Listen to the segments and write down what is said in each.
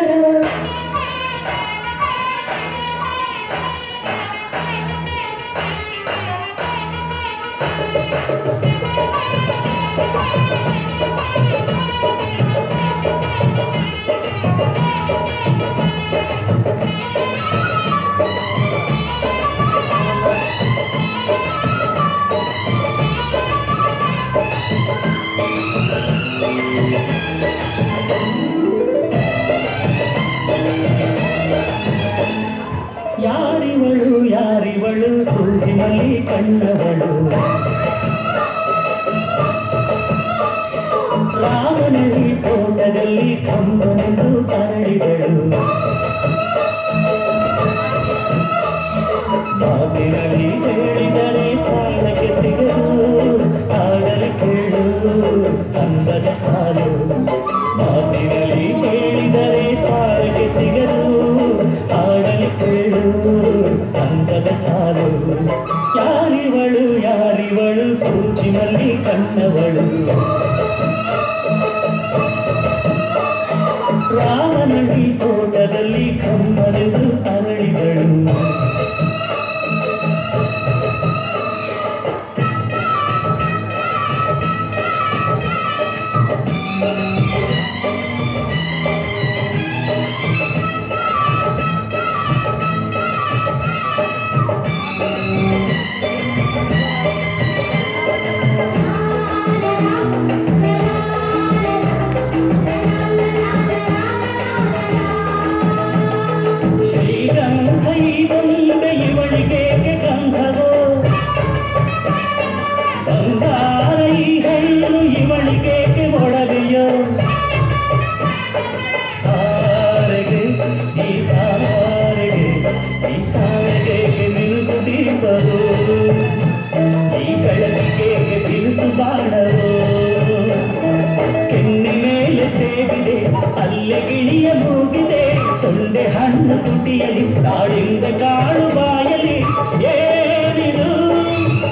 Thank you. ಯಾರಿವಳು ಯಾರಿವಳು ಸೂಜಿ ಮಲ್ಲಿ ಕಣ್ಣವಳು ರಾಮನಲ್ಲಿ ತೋಟದಲ್ಲಿ ಕಂಬನೆಂದು ಕರಡಿಗಳು ಮರದ ಸಾಲು ಯಾರಿವಳು ಯಾರಿವಳು ಸೂಚಿ ಮಲ್ಲಿ ಕಣ್ಣವಳು ಗಿಳಿಯ ಮೂಗಿದೆ. ತೊಂಡೆ ಹಣ್ಣು ತುಟಿಯಲಿ ತಾಳಿಂದ ಕಾಳು ಬಾಯಲಿ. ಏನಿದು?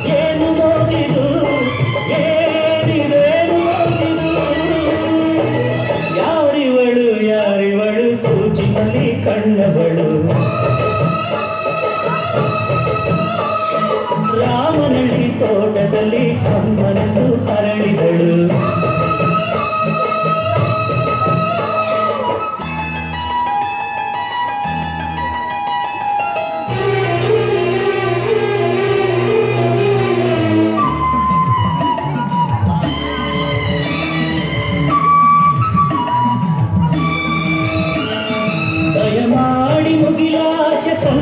ಏನು ನೋಡಿದು ಏನಿದೇನು ನೋಡಿದು ಯಾರಿವಳು ಯಾರಿವಳು? ಸೂಚಿನಲ್ಲಿ ಕಣ್ಣವಳು ರಾಮನಳಿತೋ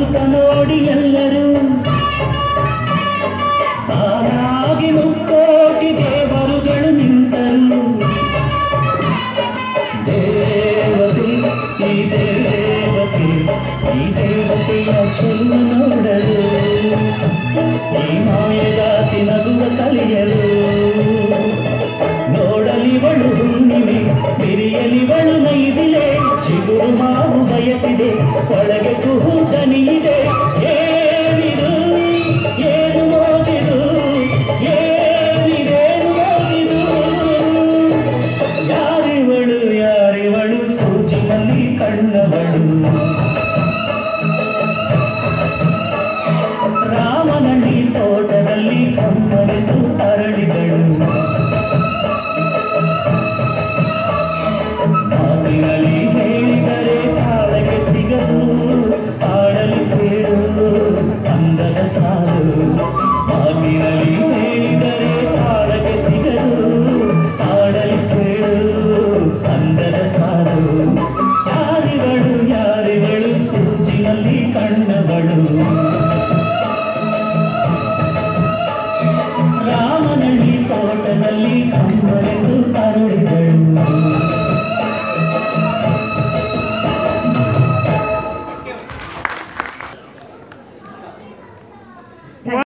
ಮುಖ ನೋಡಿಯಲ್ಲ